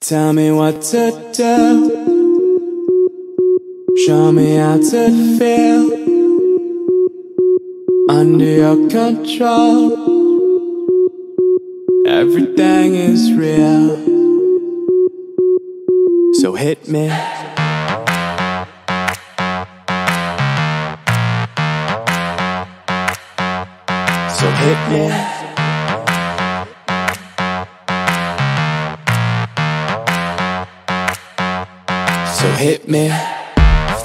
Tell me what to do. Show me how to feel under your control. Everything is real. So hit me. So hit me. So hit me.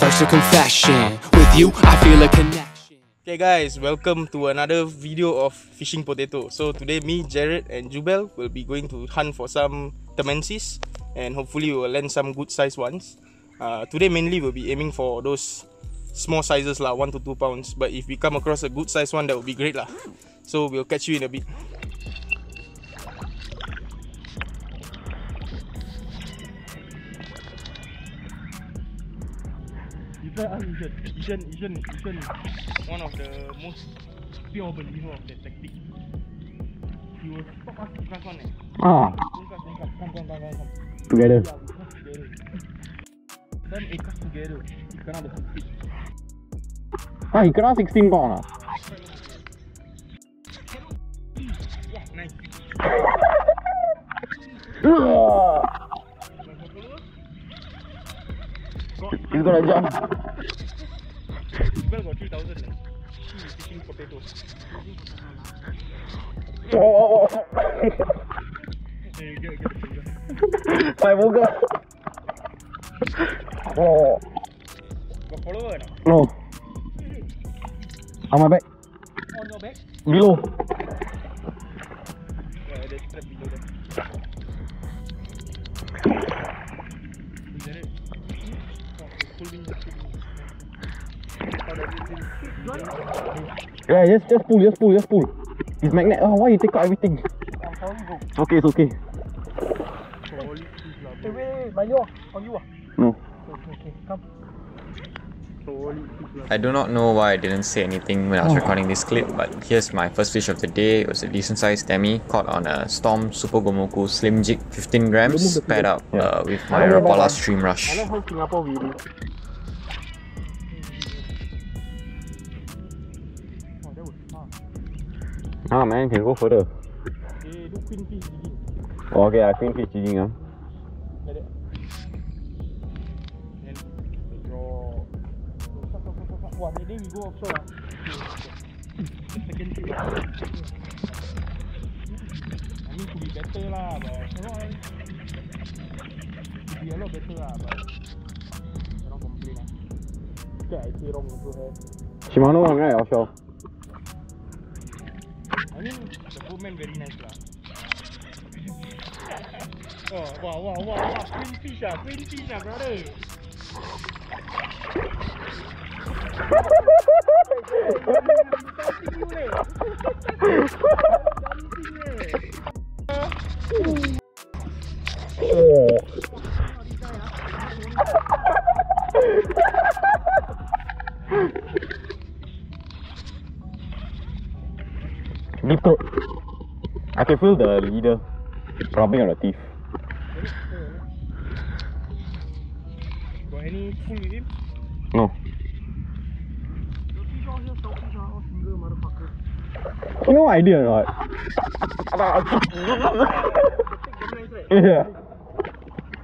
First a confession. With you, I feel a connection. Okay guys, welcome to another video of Fishing Potato. So today me, Jared and Jubel will be going to hunt for some temensis and hopefully we will land some good sized ones. Uh, today mainly we'll be aiming for those small sizes lah, 1 to 2 pounds. But if we come across a good sized one, that would be great lah. So we'll catch you in a bit. Ishan, Ishan, Ishan, Ishan, one of the most pure believer of that tactic. He will stop us to class one eh. Ah, Don't class, don't class, come, come, come, come, come. together. Yeah. Then eight class together. He kena the stick. Ah, he kena 16 pound ah. Wah, nice. He's gonna jump. Well got 3000 eh. He is fishing potato. Oh, oh, oh. Hey, get, get, get. My boga. Oh, Got follower or not? no. On my back. On your back? Below. Yeah, just just pull, just pull, just pull. It's magnet. Oh, why you take out everything? I'm sorry, bro. It's okay, it's okay. Solid fish lah, bro. Wait, wait, wait, Milo, on you ah. No. Okay, okay, come. Solid fish lah. I do not know why I didn't say anything when I was recording this clip, but here's my first fish of the day. It was a decent sized demi caught on a Storm Super Gomoku Slim Jig 15 grams, paired up uh, with my Rapala Stream I Rush. Ah, man, can go further. Eh, do queen fish digging. Oh, okay, I think fish jigging ah. Like that. Then we. Wah, go offshore ah. Okay, okay. Second ah. I mean, could be better lah, but eh. Be a lot better lah, but cannot complain lah. Okay, I say wrong also have. Shimano right? Offshore. Mean, the boatman very nice lah. Oh, wow, wow, wow, wow, queen fish ah, queen fish ah, brother. Deep throat. I can feel the leader rubbing on the teeth. Got any pull with him? No. The fish all here, top fish all single motherfucker. You know what I did or not? Yeah.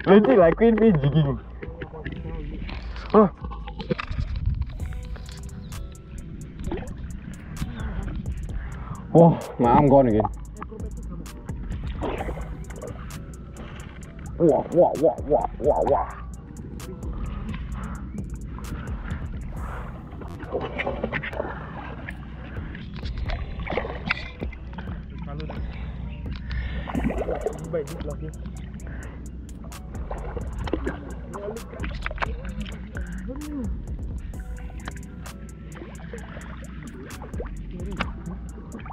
Legit like queen jigging. Huh. Oh, my arm gone again. Wow, wow, wow, wow, wow, wow.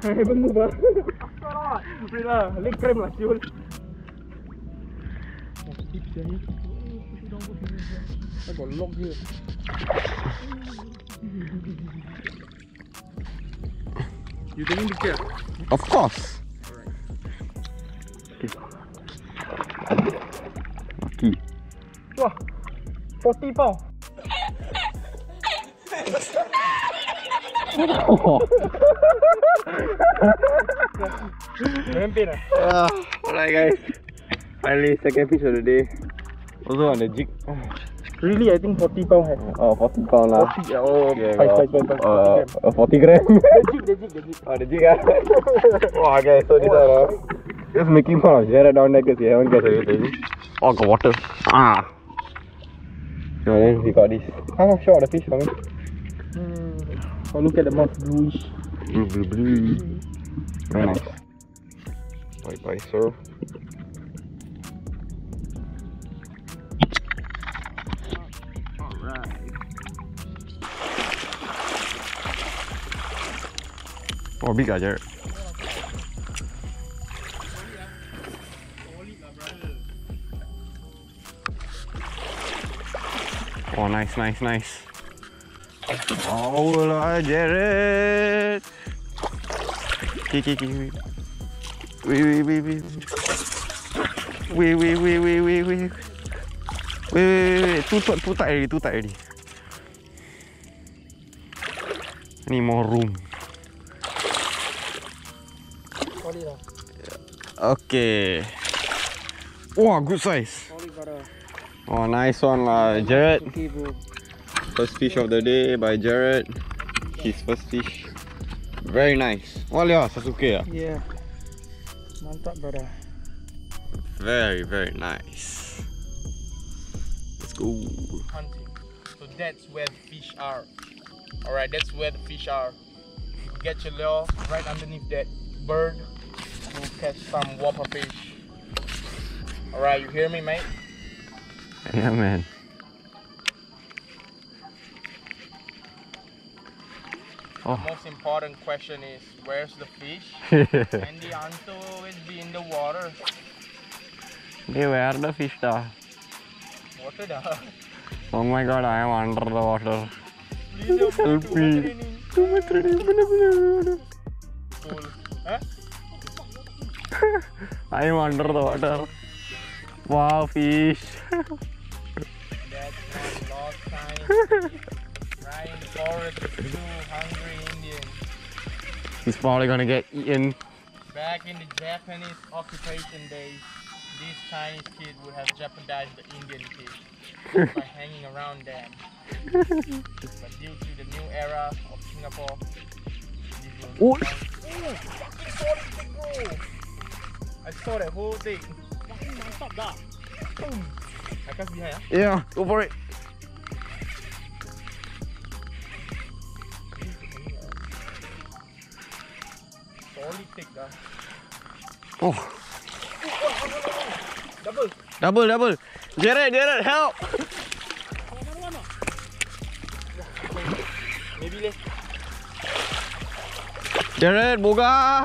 I haven't moved ah. Wait lah, leg cramp lah, siul. Oh, deep sia ni. Push it down, push it down. I got lock here. You taking picture? Of course. Okay. Wah, 40 pound. Mempin ah. Ah, alright guys. Finally, second fish of the day. Also on the jig. Really, I think 40 pound has. Oh, 40 pound lah. 40, oh, Yeah, five, got, five, five, five, uh, five. uh, 40 gram. The jig, the jig, the jig. oh, the jig ah. Wow guys, so this one uh, just making fun of Jared down there because he haven't catch anything. Oh, got water. Ah. So then we got this. How much short the fish for me? Oh, look at the mouth bluish. Blue, blue, blue. Very nice. Bye bye, sir. Oh, big ah, Jared. Oh, nice, nice, nice. Oh lah, Jared. Okay, okay, okay. Wait, wait, wait, wait. Wait, wait, wait, wait, wait, wait. Wait, wait, wait, too tight, too tight already, too tight already. Need more room. Solid lah. Okay. Wow, good size. Solid brother. Oh, nice one lah, Jared. First fish of the day by Jared. His first fish. Very nice. What Sasuke? ah? Yeah. Mantap brother. Very, very nice. Let's go. hunting. So that's where the fish are. Alright, that's where the fish are. You get your lure right underneath that bird. You'll catch some whopper fish. Alright, you hear me, mate? Yeah, man. Oh. Most important question is where's the fish? and the answer will always be in the water. Hey, where the fish da? Water dah. Oh my god, I am under the water. Please Help me. much training. Too much ready. Cool. Huh? I am under the water. Wow, fish. That's my lost time. Right forest with two hungry Indians. He's probably gonna get eaten. Back in the Japanese occupation days, this Chinese kid would have jeopardized the Indian kid by hanging around them. but due to the new era of Singapore, this will Oh. Oh, fucking solid thing, bro! I saw that whole thing. Fucking non-stop dah. Boom. I cast behind ah. Yeah, go for it. Dah. Oh, Double. double, double. Jared, Jared, help. Jared, boga.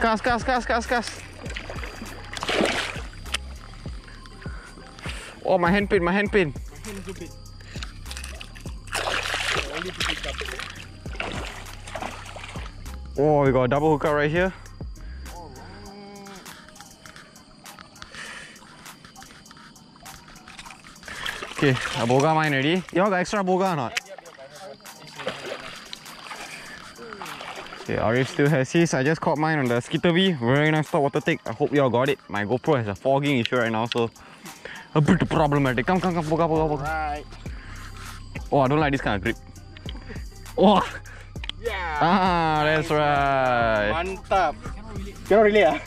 Cast, cast, cast, cast, cast. Oh, my hand pin, my hand pin. Oh, we got a double hookup right here. Okay, a boga mine already. Y'all got extra boga or not? Okay, Arif still has his. I just caught mine on the Skitter V. Very nice top water take. I hope y'all got it. My GoPro has a fogging issue right now, so a bit problematic. Come, come, come, boga, boga. Right. Oh, I don't like this kind of grip. Oh, Yeah. ah, that's right. Mantap. Cannot relate ah.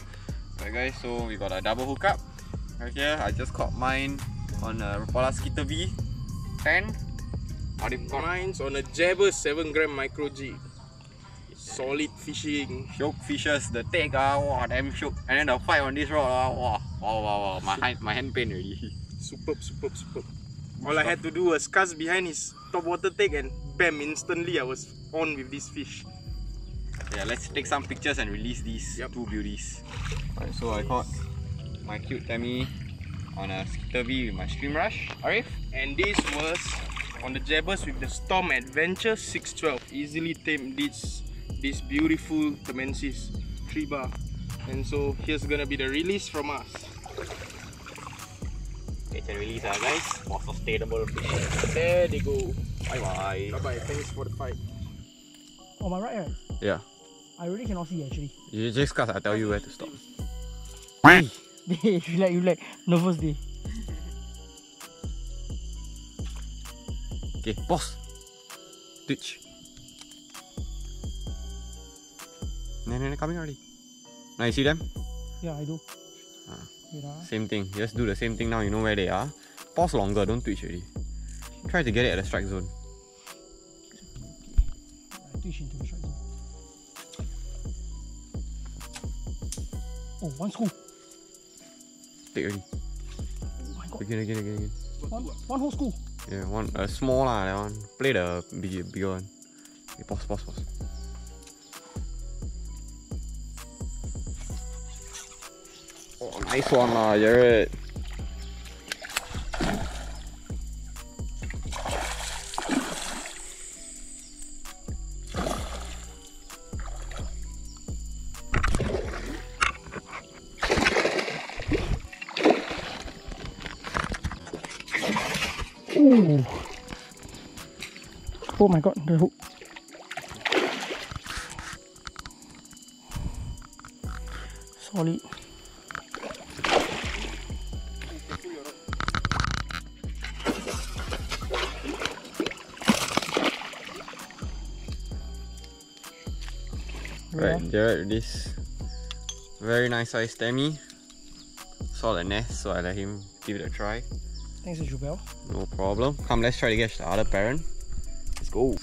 Alright guys, so we got a double hookup right here. I just caught mine on a Rapala Skitter V 10. Arif caught Mine's on a Jabber 7 gram micro G. Solid fishing. shook fishes. The take ah, wow, damn shook. And then the fight on this rod ah, wow, wow, wow, wow. My hand, my hand pain already. Superb, superb, superb. All I had to do was cast behind his top water take and bam, instantly I was on with this fish. Yeah, let's take some pictures and release these Yep. two beauties. Alright, so I caught my cute Tammy on a skitter V with my stream rush. Arif? And this was on the jabbers with the Storm Adventure 612. Easily tamed these, these beautiful Temensis. 3 bar. And so here's gonna be the release from us. Catch and release ah guys for sustainable fishing. There they go. Bye bye. Bye bye. Thanks for the fight. On my right, right? Yeah. I really cannot see actually. You just cause I tell you where to stop. Day, relax, relax. Nervous day. Okay, pause. Twitch. No, no, coming already. Now you see them? Yeah, I do. Ah. Wait ah. Same thing. Just do the same thing now. You know where they are. Pause longer. Don't twitch already. Try to get it at the strike zone. I twitch into the strike zone. Oh, one school. Take already. Oh. Again, again, again, again. One, one whole school. Yeah, one uh, small lah. That one. Play the big, bigger one. Okay, pause, pause, pause. Nice one lah, Jared. Ooh. Oh my god, the hook. Right, Jared, this very nice size Tammy. Saw the nest, so I let him give it a try. Thanks Jubel. No problem. Come, let's try to catch the other parent. Let's go.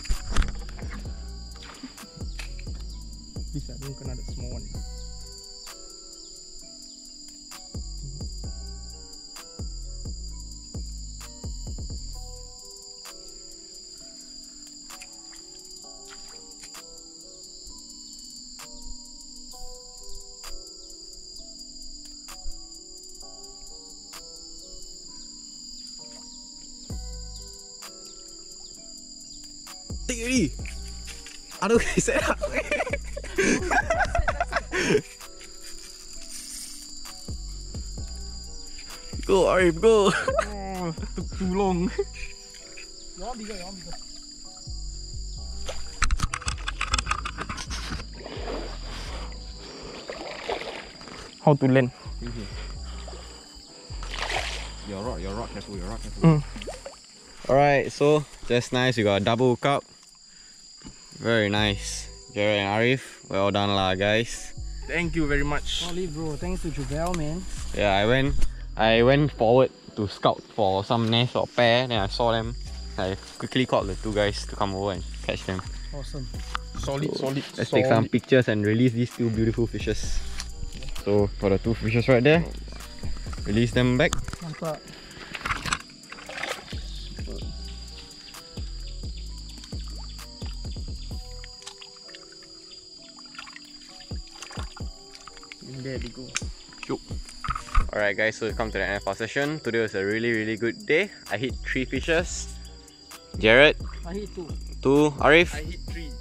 Take already. Aduh, set up. go, Arif, go. Oh, took too long. Your one bigger, your one bigger. How to land? Your rod, your rod, careful, your rod, careful. Mm. Alright, so just nice. We got a double hookup. Very nice. Jared and Arif, well done lah, guys. Thank you very much. Solid bro, thanks to Jubel man. Yeah, I went, I went forward to scout for some nest or pair. Then I saw them. I quickly called the two guys to come over and catch them. Awesome. Solid, solid. Let's take some pictures and release these two beautiful fishes. So for the two fishes right there, release them back. Mantap. And there they go. Alright guys, so we come to the end of our session. Today was a really really good day. I hit three fishes. Jared, I hit two. two, Arif. I hit three.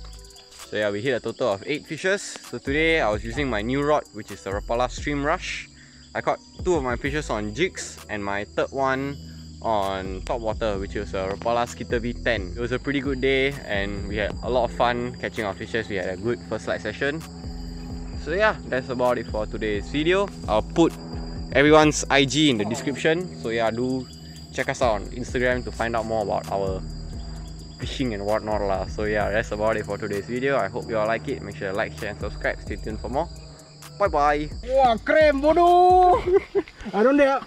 So yeah, we hit a total of 8 fishes. So today I was using my new rod, which is the Rapala Stream Rush. I caught two of my fishes on jigs and my third one on top water, which was a Rapala Skitter V10. It was a pretty good day and we had a lot of fun catching our fishes. We had a good first light session. So yeah, that's about it for today's video. I'll put everyone's IG in the description. So yeah, do check us out on Instagram to find out more about our fishing and whatnot lah. So yeah, that's about it for today's video. I hope you all like it. Make sure to like, share and subscribe. Stay tuned for more. Bye bye. Wah, keren. I don't dare.